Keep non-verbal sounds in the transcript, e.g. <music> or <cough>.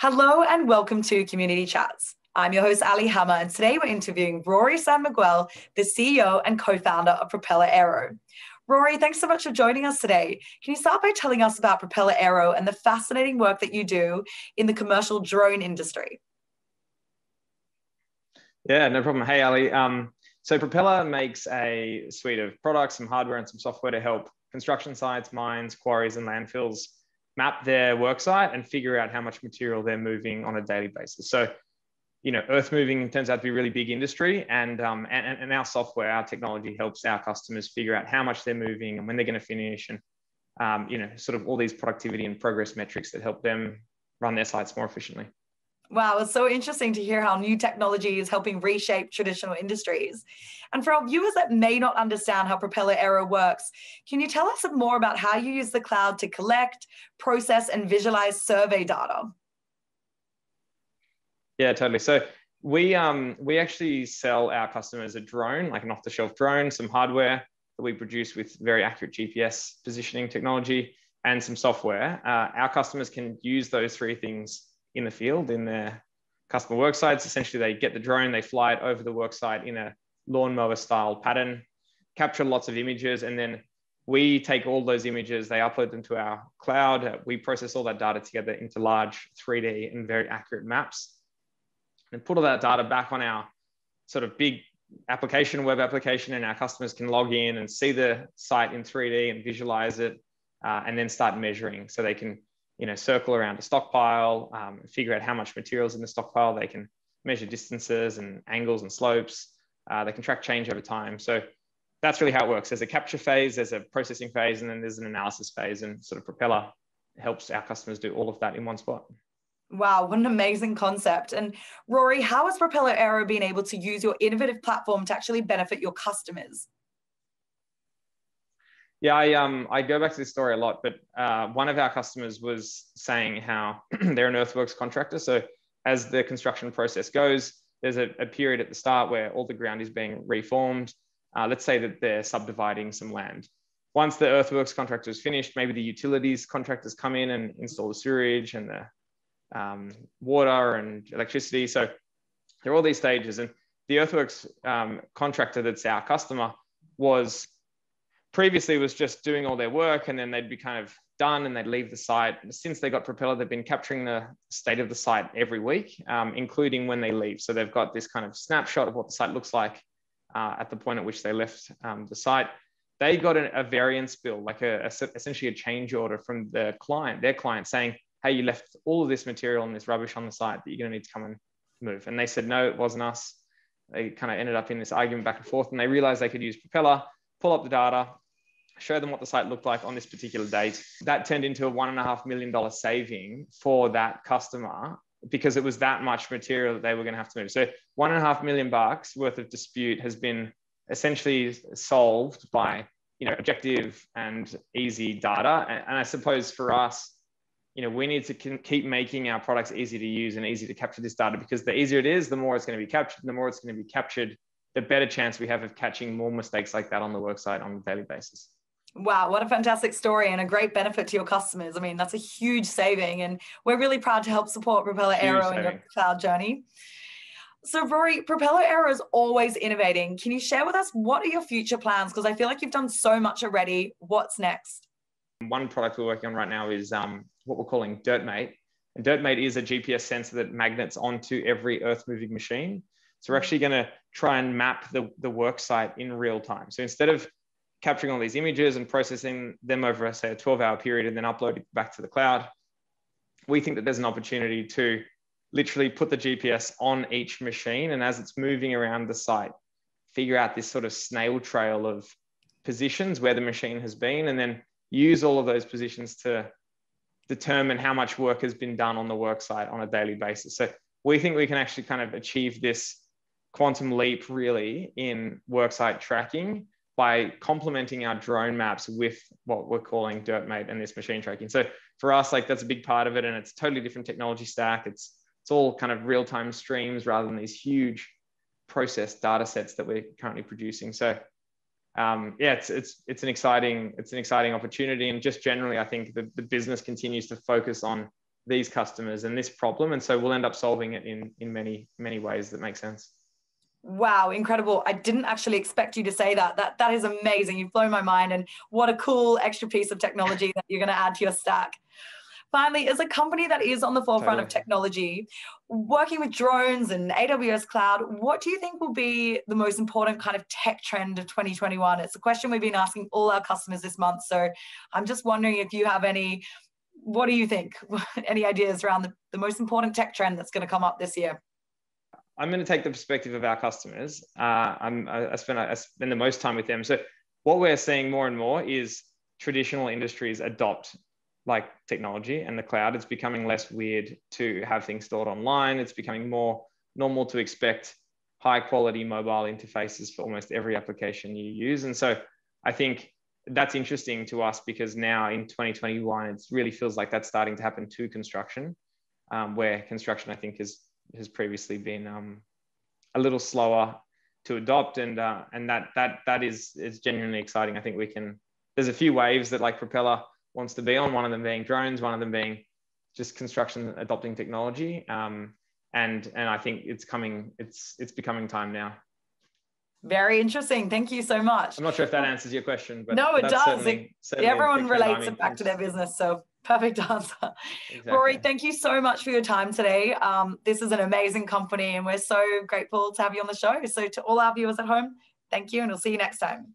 Hello and welcome to Community Chats. I'm your host, Aley Hammer, and today we're interviewing Rory San Miguel, the CEO and co founder of Propeller Aero. Rory, thanks so much for joining us today. Can you start by telling us about Propeller Aero and the fascinating work that you do in the commercial drone industry? Yeah, no problem. Hey, Aley. Um, so Propeller makes a suite of products, some hardware, and some software to help construction sites, mines, quarries, and landfills map their worksite and figure out how much material they're moving on a daily basis. So, you know, earth moving turns out to be a really big industry, and um, and, and our software, our technology helps our customers figure out how much they're moving and when they're going to finish, and um, you know, sort of all these productivity and progress metrics that help them run their sites more efficiently. Wow, it's so interesting to hear how new technology is helping reshape traditional industries. And for our viewers that may not understand how Propeller Aero works, can you tell us more about how you use the cloud to collect, process, and visualize survey data? Yeah, totally. So we um we actually sell our customers a drone, like an off-the-shelf drone, some hardware that we produce with very accurate GPS positioning technology, and some software. Uh, our customers can use those three things in the field in their customer work sites. Essentially, they get the drone, they fly it over the work site in a lawnmower style pattern, capture lots of images, and then we take all those images, they upload them to our cloud. We process all that data together into large 3D and very accurate maps and put all that data back on our sort of big application, web application, and our customers can log in and see the site in 3D and visualize it uh, and then start measuring so they can you know, circle around a stockpile, um, figure out how much materials in the stockpile. They can measure distances and angles and slopes. Uh, they can track change over time. So that's really how it works. There's a capture phase, there's a processing phase, and then there's an analysis phase. And sort of Propeller helps our customers do all of that in one spot. Wow, what an amazing concept. And Rory, how has Propeller Aero been able to use your innovative platform to actually benefit your customers? Yeah, I um I go back to this story a lot, but uh, one of our customers was saying how <clears throat> they're an earthworks contractor. So as the construction process goes, there's a, a period at the start where all the ground is being reformed. Uh, let's say that they're subdividing some land. Once the earthworks contractor is finished, maybe the utilities contractors come in and install the sewerage and the um, water and electricity. So there are all these stages, and the earthworks um, contractor that's our customer was previously was just doing all their work and then they'd be kind of done and they'd leave the site. Since they got Propeller, they've been capturing the state of the site every week, um, including when they leave. So they've got this kind of snapshot of what the site looks like uh, at the point at which they left um, the site. They got a, a variance bill, like a, a, essentially a change order from the client, their client saying, hey, you left all of this material and this rubbish on the site that you're going to need to come and move. And they said, no, it wasn't us. They kind of ended up in this argument back and forth and they realized they could use Propeller pull up the data, show them what the site looked like on this particular date. That turned into a one and a half million dollar saving for that customer because it was that much material that they were going to have to move. So one and a half million bucks worth of dispute has been essentially solved by you know objective and easy data. And, I suppose for us, you know, we need to keep making our products easy to use and easy to capture this data because the easier it is, the more it's going to be captured. The more it's going to be captured, the better chance we have of catching more mistakes like that on the worksite on a daily basis. Wow, what a fantastic story and a great benefit to your customers. I mean, that's a huge saving, and we're really proud to help support Propeller huge Aero saving. in your cloud journey. So, Rory, Propeller Aero is always innovating. Can you share with us what are your future plans? Because I feel like you've done so much already. What's next? One product we're working on right now is um, what we're calling DirtMate. And DirtMate is a GPS sensor that magnets onto every earth moving machine. So, we're actually going to try and map the, the work site in real time. So, instead of capturing all these images and processing them over, say, a 12 hour period and then uploading back to the cloud. We think that there's an opportunity to literally put the GPS on each machine. And as it's moving around the site, figure out this sort of snail trail of positions where the machine has been, and then use all of those positions to determine how much work has been done on the work site on a daily basis. So we think we can actually kind of achieve this quantum leap really in worksite tracking by complementing our drone maps with what we're calling DirtMate and this machine tracking. So for us, like that's a big part of it, and it's totally different technology stack. It's it's all kind of real time streams rather than these huge processed data sets that we're currently producing. So um, yeah, it's it's it's an exciting it's an exciting opportunity, and just generally, I think the, the business continues to focus on these customers and this problem. And so we'll end up solving it in, in many, many ways that make sense. Wow, incredible. I didn't actually expect you to say that. That that is amazing. You've blown my mind and what a cool extra piece of technology that you're going to add to your stack. Finally, as a company that is on the forefront totally. of technology, working with drones and AWS cloud, what do you think will be the most important kind of tech trend of 2021? It's a question we've been asking all our customers this month. So I'm just wondering if you have any what do you think? <laughs> Any ideas around the, the most important tech trend that's going to come up this year? I'm going to take the perspective of our customers. Uh, I'm, I, spend, I spend the most time with them. So what we're seeing more and more is traditional industries adopt like technology and the cloud. It's becoming less weird to have things stored online. It's becoming more normal to expect high quality mobile interfaces for almost every application you use. And so I think that's interesting to us because now in 2021, it really feels like that's starting to happen to construction, um, where construction, I think, has, has previously been um, a little slower to adopt. And, uh, and that, that, that is, is genuinely exciting. I think we can, there's a few waves that like Propeller wants to be on, one of them being drones, one of them being just construction adopting technology. Um, and, and I think it's coming, it's, it's becoming time now. Very interesting. Thank you so much. I'm not sure if that answers your question, but no, it does. Certainly, certainly everyone relates it back to their business. So perfect answer. Exactly. Rory, thank you so much for your time today. Um, this is an amazing company, and we're so grateful to have you on the show. So to all our viewers at home, thank you, and we'll see you next time.